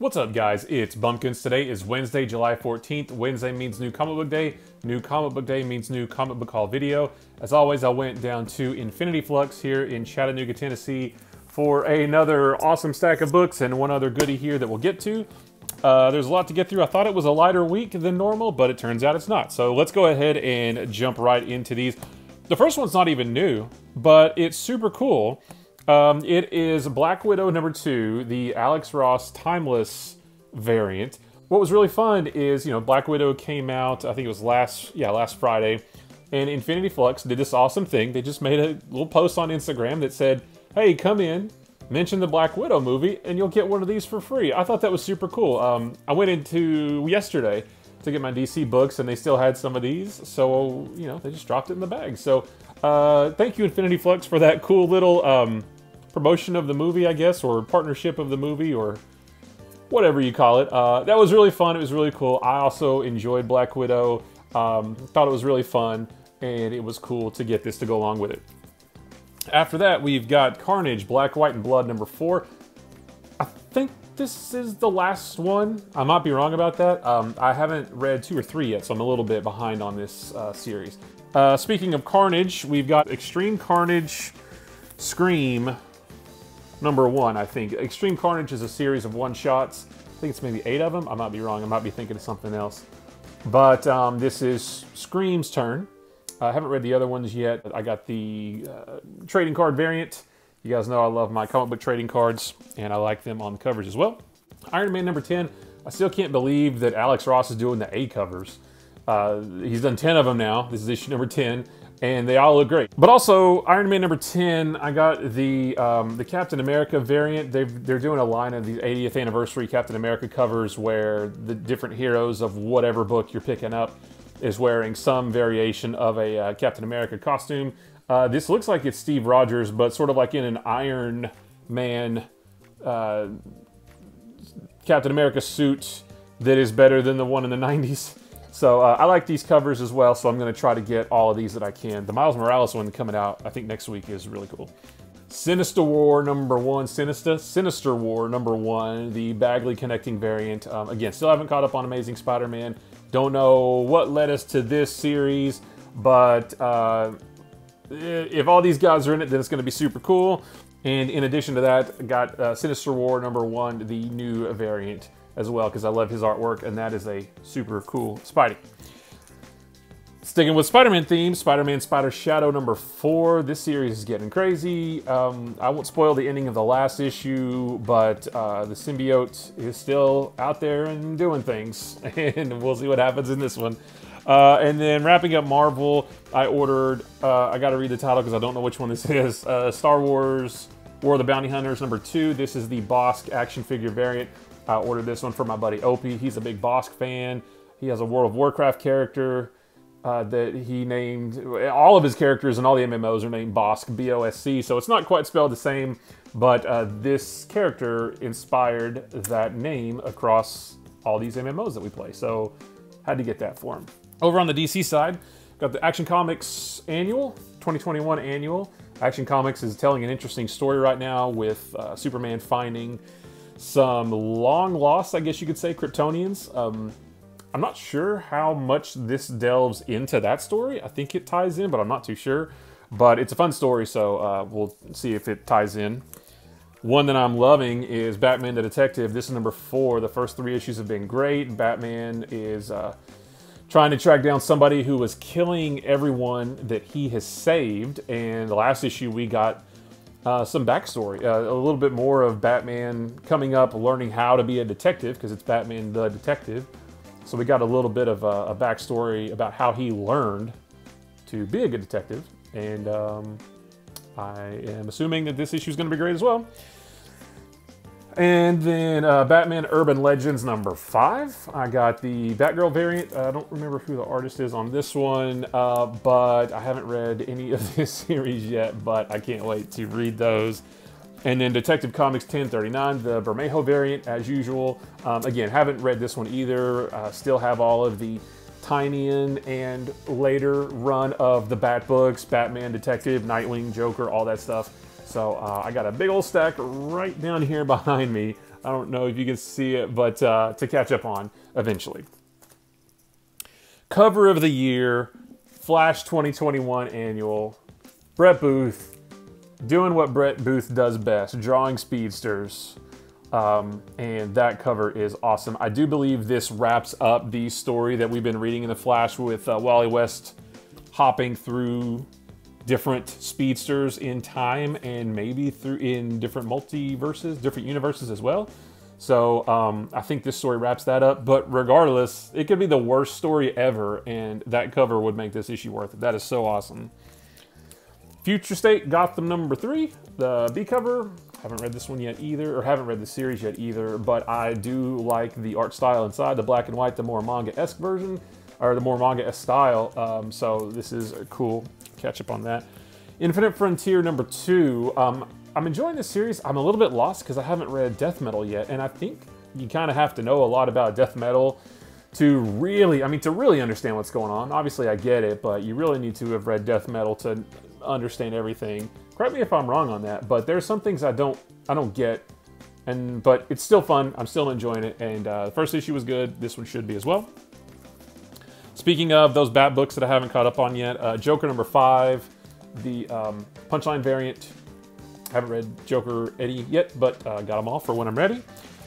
What's up, guys? It's Bumpkins. Today is Wednesday, July 14th. Wednesday means new comic book day. New comic book day means new comic book haul video. As always, I went down to Infinity Flux here in Chattanooga, Tennessee for another awesome stack of books and one other goodie here that we'll get to. Uh, there's a lot to get through. I thought it was a lighter week than normal, but it turns out it's not. So let's go ahead and jump right into these. The first one's not even new, but it's super cool. Um, it is Black Widow number two, the Alex Ross Timeless variant. What was really fun is, you know, Black Widow came out, I think it was last, yeah, last Friday, and Infinity Flux did this awesome thing. They just made a little post on Instagram that said, hey, come in, mention the Black Widow movie, and you'll get one of these for free. I thought that was super cool. Um, I went into yesterday to get my DC books, and they still had some of these, so, you know, they just dropped it in the bag. So, uh, thank you, Infinity Flux, for that cool little, um, promotion of the movie, I guess, or partnership of the movie, or whatever you call it. Uh, that was really fun. It was really cool. I also enjoyed Black Widow. Um, thought it was really fun, and it was cool to get this to go along with it. After that, we've got Carnage, Black, White, and Blood number four. I think this is the last one. I might be wrong about that. Um, I haven't read two or three yet, so I'm a little bit behind on this uh, series. Uh, speaking of Carnage, we've got Extreme Carnage, Scream, number one, I think. Extreme Carnage is a series of one-shots. I think it's maybe eight of them. I might be wrong. I might be thinking of something else. But um, this is Scream's turn. I haven't read the other ones yet. I got the uh, trading card variant. You guys know I love my comic book trading cards, and I like them on the covers as well. Iron Man number 10. I still can't believe that Alex Ross is doing the A covers. Uh, he's done 10 of them now. This is issue number 10 and they all look great. But also, Iron Man number 10, I got the um, the Captain America variant. they they're doing a line of these 80th anniversary Captain America covers where the different heroes of whatever book you're picking up is wearing some variation of a uh, Captain America costume. Uh, this looks like it's Steve Rogers, but sort of like in an Iron Man uh, Captain America suit that is better than the one in the 90s. So uh, I like these covers as well, so I'm going to try to get all of these that I can. The Miles Morales one coming out, I think next week is really cool. Sinister War number one, Sinister, Sinister War number one, the Bagley connecting variant. Um, again, still haven't caught up on Amazing Spider-Man. Don't know what led us to this series, but uh, if all these guys are in it, then it's going to be super cool. And in addition to that, got uh, Sinister War number one, the new variant as well because I love his artwork and that is a super cool Spidey. Sticking with Spider-Man theme, Spider-Man Spider Shadow number four. This series is getting crazy. Um, I won't spoil the ending of the last issue, but uh, the symbiote is still out there and doing things, and we'll see what happens in this one. Uh, and then wrapping up Marvel, I ordered, uh, I got to read the title because I don't know which one this is, uh, Star Wars War of the Bounty Hunters number two. This is the Bossk action figure variant. I ordered this one for my buddy Opie. He's a big Bossk fan. He has a World of Warcraft character uh, that he named. All of his characters and all the MMOs are named Bosc, B-O-S-C. So it's not quite spelled the same, but uh, this character inspired that name across all these MMOs that we play. So had to get that for him. Over on the DC side, got the Action Comics Annual, 2021 Annual. Action Comics is telling an interesting story right now with uh, Superman finding some long lost, I guess you could say, Kryptonians. Um, I'm not sure how much this delves into that story. I think it ties in, but I'm not too sure. But it's a fun story, so uh, we'll see if it ties in. One that I'm loving is Batman the Detective. This is number four. The first three issues have been great. Batman is uh, trying to track down somebody who was killing everyone that he has saved. And the last issue we got uh, some backstory, uh, a little bit more of Batman coming up, learning how to be a detective because it's Batman the Detective. So we got a little bit of a, a backstory about how he learned to be a good detective, and um, I am assuming that this issue is going to be great as well. And then uh, Batman Urban Legends number five. I got the Batgirl variant. I don't remember who the artist is on this one, uh, but I haven't read any of this series yet, but I can't wait to read those. And then Detective Comics 1039, the Bermejo variant, as usual. Um, again, haven't read this one either. Uh, still have all of the Tynion and later run of the Bat books, Batman, Detective, Nightwing, Joker, all that stuff. So uh, I got a big old stack right down here behind me. I don't know if you can see it, but uh, to catch up on eventually. Cover of the year, Flash 2021 annual. Brett Booth doing what Brett Booth does best, drawing speedsters. Um, and that cover is awesome. I do believe this wraps up the story that we've been reading in the Flash with uh, Wally West hopping through different speedsters in time and maybe through in different multiverses, different universes as well. So um, I think this story wraps that up. But regardless, it could be the worst story ever, and that cover would make this issue worth it. That is so awesome. Future State Gotham number three, the B cover. Haven't read this one yet either, or haven't read the series yet either, but I do like the art style inside, the black and white, the more manga-esque version, or the more manga-esque style. Um, so this is cool catch up on that. Infinite Frontier number two. Um, I'm enjoying this series. I'm a little bit lost because I haven't read Death Metal yet, and I think you kind of have to know a lot about Death Metal to really, I mean, to really understand what's going on. Obviously, I get it, but you really need to have read Death Metal to understand everything. Correct me if I'm wrong on that, but there's some things I don't I don't get, and but it's still fun. I'm still enjoying it, and uh, the first issue was good. This one should be as well. Speaking of those Bat books that I haven't caught up on yet, uh, Joker number five, the um, Punchline variant. I haven't read Joker Eddie yet, but uh, got them all for when I'm ready.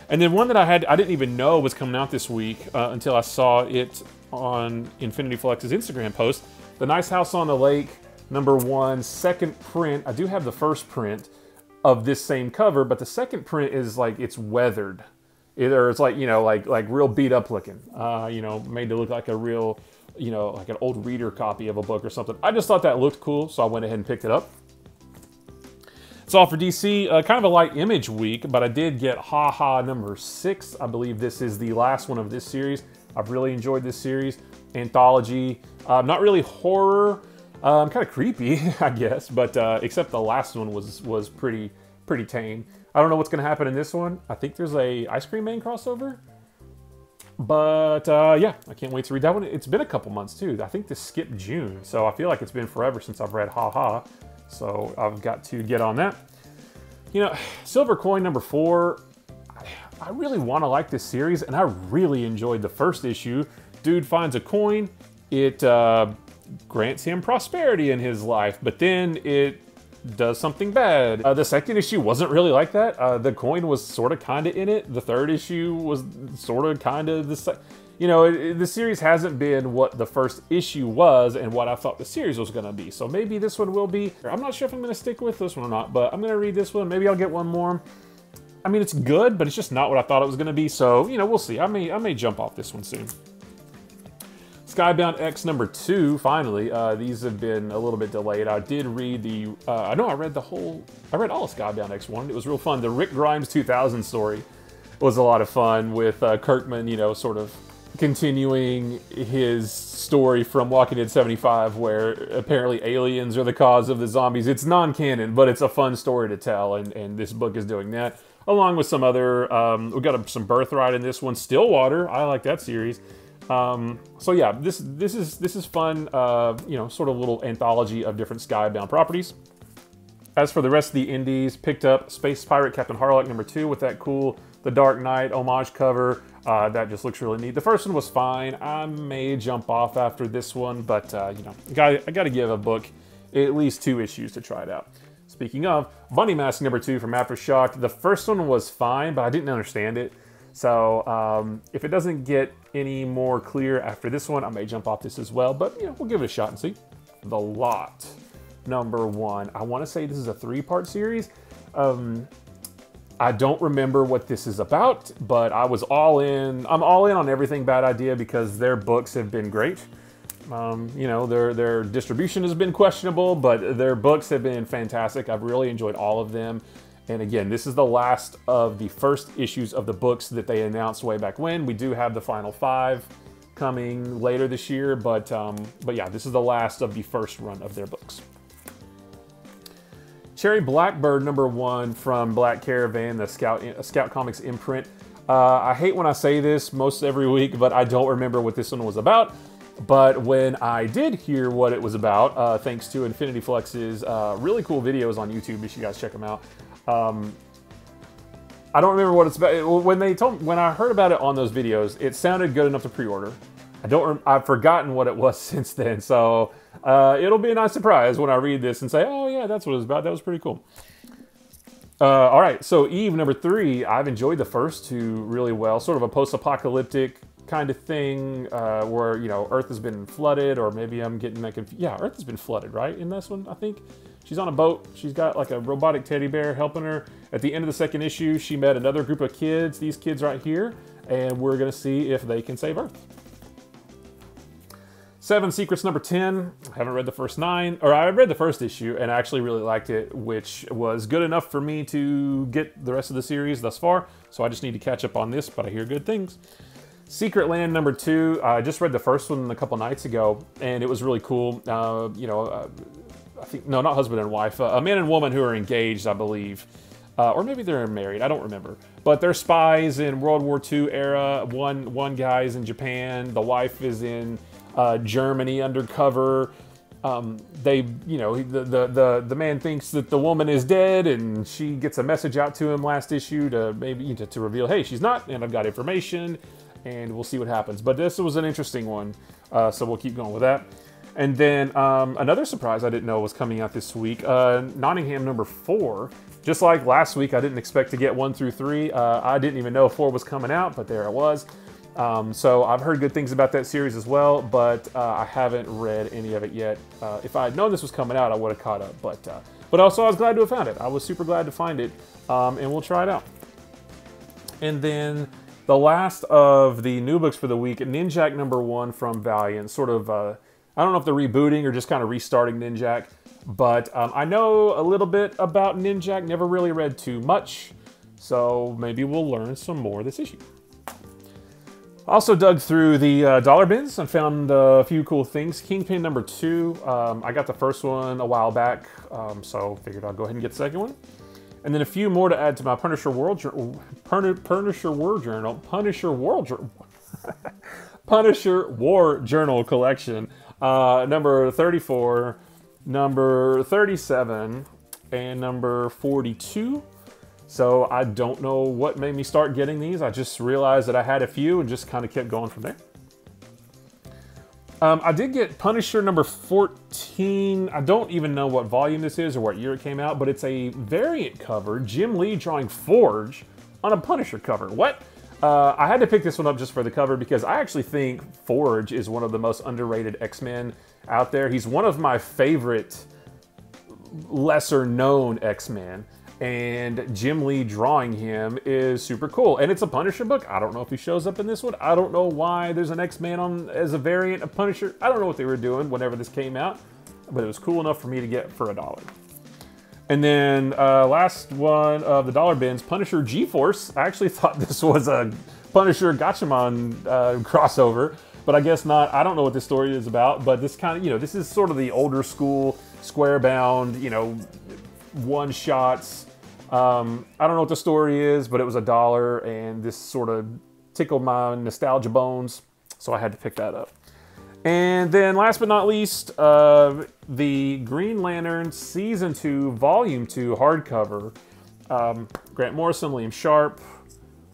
And then one that I had I didn't even know was coming out this week uh, until I saw it on Infinity Flux's Instagram post. The Nice House on the Lake number one, second print. I do have the first print of this same cover, but the second print is like it's weathered. Either it's like you know, like like real beat up looking. Uh, you know, made to look like a real, you know, like an old reader copy of a book or something. I just thought that looked cool, so I went ahead and picked it up. It's all for DC. Uh, kind of a light image week, but I did get Ha Ha number six. I believe this is the last one of this series. I've really enjoyed this series. Anthology. Uh, not really horror, um, kind of creepy, I guess, but uh, except the last one was was pretty pretty tame. I don't know what's going to happen in this one. I think there's a Ice Cream Man crossover. But uh, yeah, I can't wait to read that one. It's been a couple months too. I think this skipped June, so I feel like it's been forever since I've read Ha Ha. So I've got to get on that. You know, Silver Coin number four. I really want to like this series, and I really enjoyed the first issue. Dude finds a coin. It uh, grants him prosperity in his life, but then it does something bad. Uh, the second issue wasn't really like that. Uh, the coin was sort of kind of in it. The third issue was sort of kind of the you know, it, it, the series hasn't been what the first issue was and what I thought the series was going to be. So maybe this one will be. I'm not sure if I'm going to stick with this one or not, but I'm going to read this one. Maybe I'll get one more. I mean, it's good, but it's just not what I thought it was going to be. So, you know, we'll see. I may, I may jump off this one soon. Skybound X number two, finally. Uh, these have been a little bit delayed. I did read the, uh, I know I read the whole, I read all of Skybound X1. It was real fun. The Rick Grimes 2000 story was a lot of fun with uh, Kirkman, you know, sort of continuing his story from Walking Dead 75, where apparently aliens are the cause of the zombies. It's non-canon, but it's a fun story to tell, and, and this book is doing that. Along with some other, um, we got a, some Birthright in this one. Stillwater, I like that series. Um, so yeah, this this is this is fun. Uh, you know, sort of little anthology of different Skybound properties. As for the rest of the indies, picked up Space Pirate Captain Harlock number two with that cool The Dark Knight homage cover. Uh, that just looks really neat. The first one was fine. I may jump off after this one, but uh, you know, I got to give a book at least two issues to try it out. Speaking of, Bunny Mask number two from Aftershock. The first one was fine, but I didn't understand it. So um, if it doesn't get any more clear after this one, I may jump off this as well, but you know, we'll give it a shot and see. The Lot, number one. I wanna say this is a three-part series. Um, I don't remember what this is about, but I was all in. I'm all in on everything Bad Idea because their books have been great. Um, you know, their their distribution has been questionable, but their books have been fantastic. I've really enjoyed all of them. And again, this is the last of the first issues of the books that they announced way back when. We do have the final five coming later this year, but um, but yeah, this is the last of the first run of their books. Cherry Blackbird number one from Black Caravan, the Scout Scout Comics imprint. Uh, I hate when I say this most every week, but I don't remember what this one was about. But when I did hear what it was about, uh, thanks to Infinity Flux's uh, really cool videos on YouTube, you should guys check them out. Um, I don't remember what it's about. When they told when I heard about it on those videos, it sounded good enough to pre-order. I don't. I've forgotten what it was since then. So uh, it'll be a nice surprise when I read this and say, "Oh yeah, that's what it was about." That was pretty cool. Uh, all right, so Eve number three. I've enjoyed the first two really well. Sort of a post-apocalyptic kind of thing uh, where you know Earth has been flooded, or maybe I'm getting that confused. Yeah, Earth has been flooded, right? In this one, I think she's on a boat. She's got like a robotic teddy bear helping her. At the end of the second issue, she met another group of kids. These kids right here, and we're gonna see if they can save Earth. Seven Secrets number 10. I haven't read the first nine, or I read the first issue and I actually really liked it, which was good enough for me to get the rest of the series thus far. So I just need to catch up on this, but I hear good things. Secret Land number two. I just read the first one a couple nights ago, and it was really cool. Uh, you know, uh, I think no, not husband and wife, uh, a man and woman who are engaged, I believe, uh, or maybe they're married. I don't remember. But they're spies in World War II era. One one guy's in Japan. The wife is in uh, Germany undercover. Um, they, you know, the, the, the, the, man thinks that the woman is dead and she gets a message out to him last issue to maybe to, to reveal, hey, she's not, and I've got information and we'll see what happens. But this was an interesting one, uh, so we'll keep going with that. And then um, another surprise I didn't know was coming out this week, uh, Nottingham number four. Just like last week, I didn't expect to get one through three. Uh, I didn't even know four was coming out, but there it was. Um, so I've heard good things about that series as well, but uh, I haven't read any of it yet. Uh, if I had known this was coming out, I would have caught up. But uh, but also I was glad to have found it. I was super glad to find it, um, and we'll try it out. And then the last of the new books for the week, Ninjak number one from Valiant. Sort of, uh, I don't know if they're rebooting or just kind of restarting Ninjak, but um, I know a little bit about Ninjak. Never really read too much, so maybe we'll learn some more this issue. Also dug through the uh, dollar bins and found a few cool things. Kingpin number two, um, I got the first one a while back, um, so figured I'll go ahead and get the second one. And then a few more to add to my Punisher World Journal, Punisher War Journal, Punisher World Journal, Punisher War Journal collection. Uh, number 34, number 37, and number 42. So I don't know what made me start getting these. I just realized that I had a few and just kind of kept going from there. Um, I did get Punisher number 14. I don't even know what volume this is or what year it came out, but it's a variant cover. Jim Lee drawing Forge on a Punisher cover. What? Uh, I had to pick this one up just for the cover because I actually think Forge is one of the most underrated X-Men out there. He's one of my favorite lesser known X-Men and Jim Lee drawing him is super cool. And it's a Punisher book. I don't know if he shows up in this one. I don't know why there's an X-Man on as a variant of Punisher. I don't know what they were doing whenever this came out, but it was cool enough for me to get for a dollar. And then uh, last one of the dollar bins, Punisher G-Force. I actually thought this was a Punisher Gatchaman uh, crossover, but I guess not. I don't know what this story is about, but this kind of, you know, this is sort of the older school, square bound, you know, one shots, um, I don't know what the story is, but it was a dollar, and this sort of tickled my nostalgia bones, so I had to pick that up. And then last but not least, uh, the Green Lantern Season 2, Volume 2 hardcover. Um, Grant Morrison, Liam Sharp.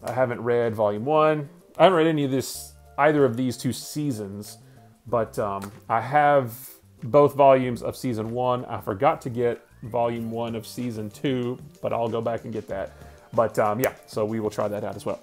I haven't read Volume 1. I haven't read any of this, either of these two seasons, but um, I have both volumes of Season 1. I forgot to get volume one of season two, but I'll go back and get that. But um, yeah, so we will try that out as well.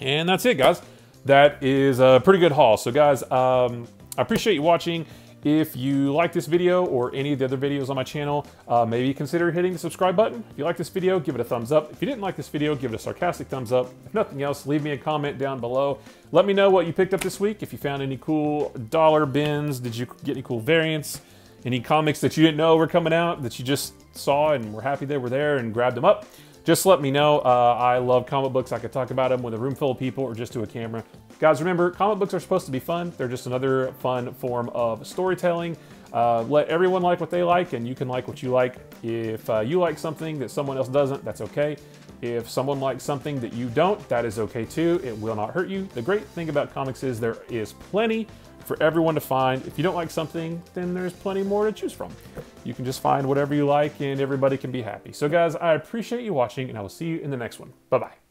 And that's it, guys. That is a pretty good haul. So guys, um, I appreciate you watching. If you like this video or any of the other videos on my channel, uh, maybe consider hitting the subscribe button. If you like this video, give it a thumbs up. If you didn't like this video, give it a sarcastic thumbs up. If nothing else, leave me a comment down below. Let me know what you picked up this week. If you found any cool dollar bins, did you get any cool variants? Any comics that you didn't know were coming out that you just saw and were happy they were there and grabbed them up, just let me know. Uh, I love comic books. I could talk about them with a room full of people or just to a camera. Guys, remember, comic books are supposed to be fun. They're just another fun form of storytelling. Uh, let everyone like what they like, and you can like what you like. If uh, you like something that someone else doesn't, that's okay. If someone likes something that you don't, that is okay too. It will not hurt you. The great thing about comics is there is plenty for everyone to find. If you don't like something, then there's plenty more to choose from. you can just find whatever you like and everybody can be happy. So guys, I appreciate you watching and I will see you in the next one. Bye-bye.